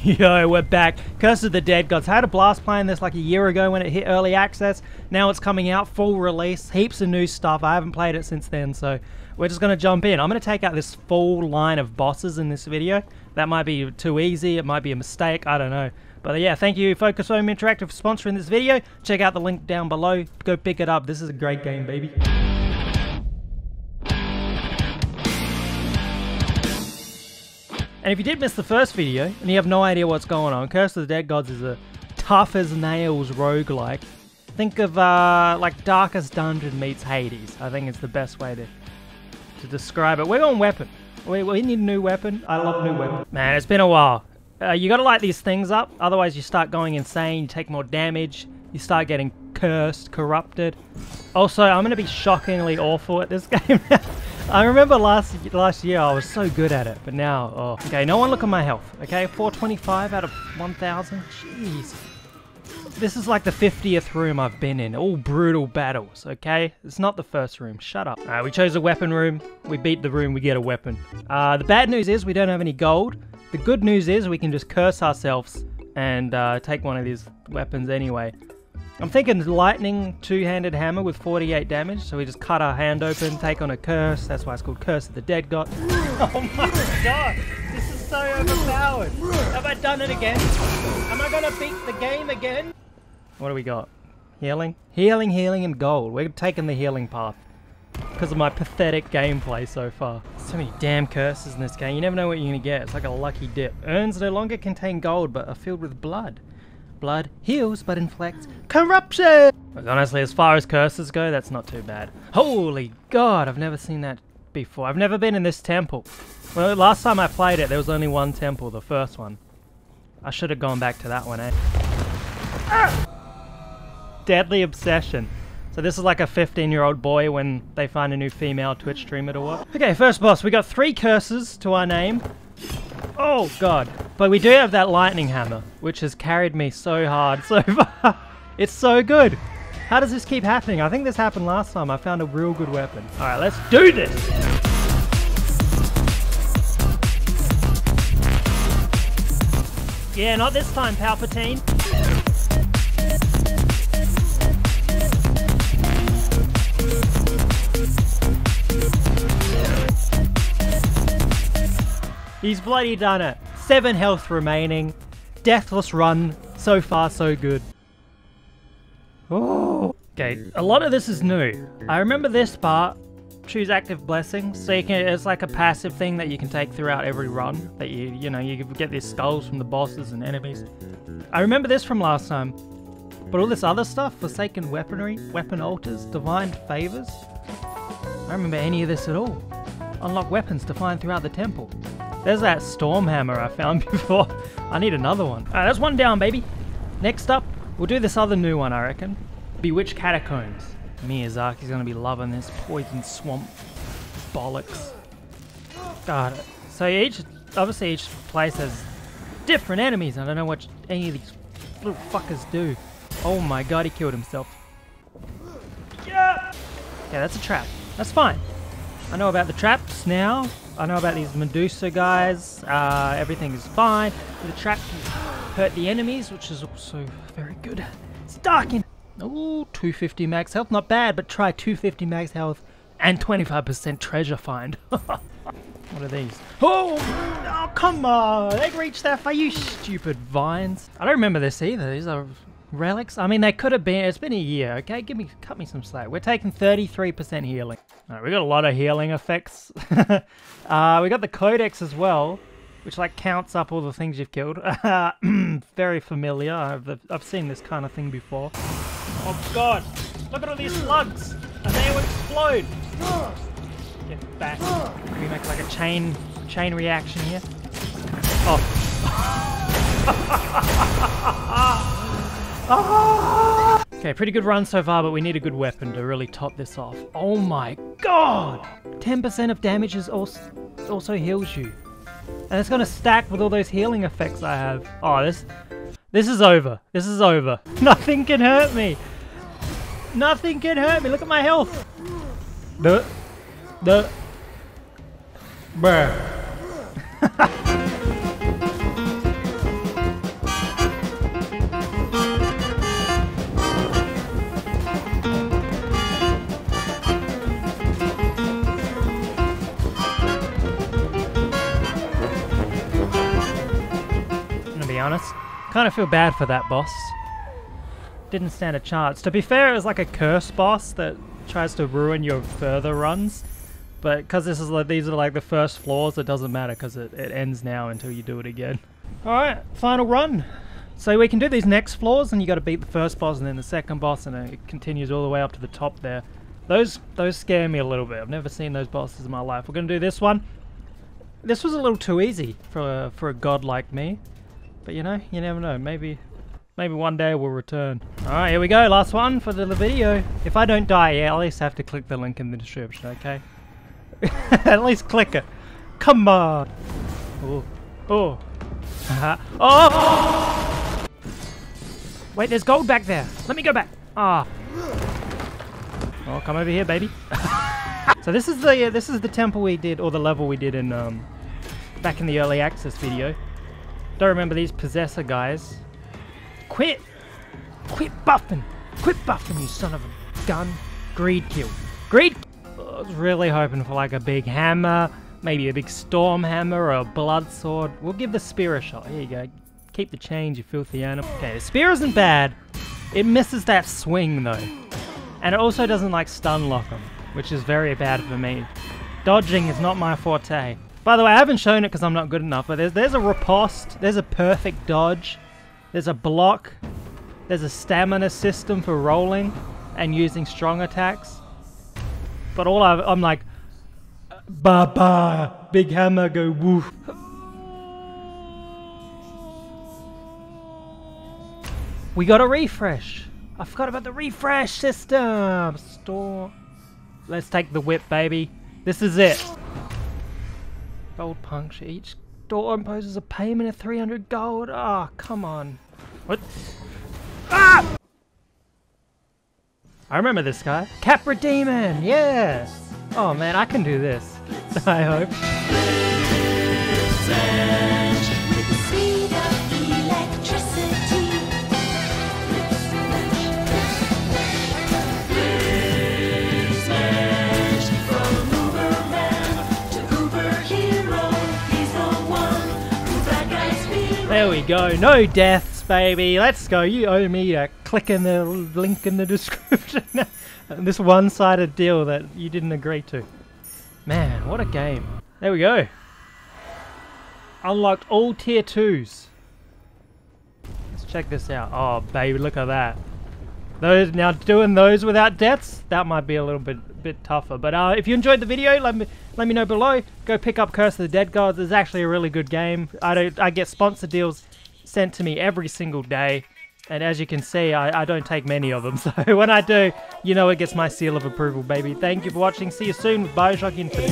Yo, we're back. Curse of the Dead Gods. I had a blast playing this like a year ago when it hit early access. Now it's coming out, full release, heaps of new stuff. I haven't played it since then, so we're just going to jump in. I'm going to take out this full line of bosses in this video. That might be too easy, it might be a mistake, I don't know. But yeah, thank you Focus Home Interactive for sponsoring this video. Check out the link down below. Go pick it up. This is a great game, baby. And if you did miss the first video, and you have no idea what's going on, Curse of the Dead Gods is a tough as nails roguelike. Think of uh, like Darkest Dungeon meets Hades. I think it's the best way to to describe it. We're on weapon. We, we need a new weapon. I love new weapon. Man, it's been a while. Uh, you gotta light these things up, otherwise you start going insane, you take more damage, you start getting cursed, corrupted. Also, I'm gonna be shockingly awful at this game I remember last last year I was so good at it, but now, oh. Okay, no one look at my health, okay? 425 out of 1,000, jeez. This is like the 50th room I've been in, all brutal battles, okay? It's not the first room, shut up. We chose a weapon room, we beat the room, we get a weapon. Uh, the bad news is we don't have any gold. The good news is we can just curse ourselves and uh, take one of these weapons anyway. I'm thinking lightning two-handed hammer with 48 damage, so we just cut our hand open, take on a curse, that's why it's called Curse of the Dead God. oh my god, this is so overpowered. Have I done it again? Am I gonna beat the game again? What do we got? Healing? Healing, healing, and gold. We're taking the healing path. Because of my pathetic gameplay so far. So many damn curses in this game. You never know what you're to get. It's like a lucky dip. Urns no longer contain gold, but are filled with blood. Blood heals but inflicts corruption! Honestly, as far as curses go, that's not too bad. Holy god, I've never seen that before. I've never been in this temple. Well, last time I played it, there was only one temple, the first one. I should have gone back to that one, eh? Ah! Deadly Obsession. So this is like a 15 year old boy when they find a new female Twitch streamer to watch. Okay, first boss. We got three curses to our name. Oh god. But we do have that lightning hammer, which has carried me so hard so far. it's so good. How does this keep happening? I think this happened last time. I found a real good weapon. Alright, let's do this! Yeah, not this time, Palpatine. He's bloody done it. Seven health remaining. Deathless run. So far, so good. Oh. Okay, a lot of this is new. I remember this part. Choose active blessings. So you can, it's like a passive thing that you can take throughout every run. That you, you know, you get these skulls from the bosses and enemies. I remember this from last time. But all this other stuff, Forsaken Weaponry, Weapon Altars, Divine Favors. I don't remember any of this at all. Unlock weapons to find throughout the temple. There's that storm hammer I found before. I need another one. Alright, that's one down, baby. Next up, we'll do this other new one, I reckon. Bewitched Catacombs. Miyazaki's gonna be loving this poison swamp bollocks. Got It. So each, obviously each place has different enemies. I don't know what any of these little fuckers do. Oh my god, he killed himself. Yeah! Yeah, that's a trap. That's fine. I know about the traps now. I know about these Medusa guys. Uh, everything is fine. The trap hurt the enemies, which is also very good. It's dark in. Ooh, 250 max health. Not bad, but try 250 max health and 25% treasure find. what are these? Oh, oh, come on. They reached that far, you stupid vines. I don't remember this either. These are relics. I mean, they could have been. It's been a year, okay? Give me, cut me some slack. We're taking 33% healing. All right, we got a lot of healing effects. uh, we got the codex as well, which like counts up all the things you've killed. Very familiar. I've, I've seen this kind of thing before. Oh god! Look at all these slugs! And they will explode! Get back. We make like a chain chain reaction here? Oh. Ah! Okay, pretty good run so far, but we need a good weapon to really top this off. Oh my god! 10% of damage is also, also heals you. And it's gonna stack with all those healing effects I have. Oh, this this is over. This is over. Nothing can hurt me. Nothing can hurt me. Look at my health. The the bruh. Honest. Kind of feel bad for that boss. Didn't stand a chance. To be fair, it was like a curse boss that tries to ruin your further runs. But because this is like these are like the first floors, it doesn't matter because it, it ends now until you do it again. Alright, final run. So we can do these next floors and you gotta beat the first boss and then the second boss and it continues all the way up to the top there. Those those scare me a little bit. I've never seen those bosses in my life. We're gonna do this one. This was a little too easy for for a god like me. But you know, you never know. Maybe maybe one day we'll return. Alright, here we go. Last one for the video. If I don't die, yeah, at least have to click the link in the description, okay? At least click it. Come on. Oh. Oh. oh! Wait, there's gold back there. Let me go back. Ah. Oh, come over here, baby. so this is the uh, this is the temple we did, or the level we did in um back in the early access video. Don't remember these possessor guys. Quit! Quit buffing! Quit buffing, you son of a gun! Greed kill. Greed I was really hoping for like a big hammer, maybe a big storm hammer or a blood sword. We'll give the spear a shot. Here you go. Keep the change, you filthy animal. Okay, the spear isn't bad. It misses that swing though. And it also doesn't like stun lock them, which is very bad for me. Dodging is not my forte. By the way, I haven't shown it because I'm not good enough, but there's, there's a riposte, there's a perfect dodge, there's a block, there's a stamina system for rolling and using strong attacks. But all i I'm like, ba ba, big hammer, go woof. We got a refresh. I forgot about the refresh system. Store. Let's take the whip, baby. This is it. Gold puncture. Each door imposes a payment of 300 gold. Ah, oh, come on. What? Ah! I remember this guy. Capra Demon, yes! Oh man, I can do this. I hope. There we go, no deaths baby. Let's go. You owe me a click in the link in the description. this one-sided deal that you didn't agree to. Man, what a game. There we go. Unlocked all tier 2s. Let's check this out. Oh, baby, look at that. Those Now, doing those without deaths, that might be a little bit bit tougher. But uh, if you enjoyed the video, let me let me know below. Go pick up Curse of the Dead Gods. It's actually a really good game. I don't I get sponsor deals sent to me every single day. And as you can see, I, I don't take many of them. So when I do, you know it gets my seal of approval, baby. Thank you for watching. See you soon with Bioshock Infinite.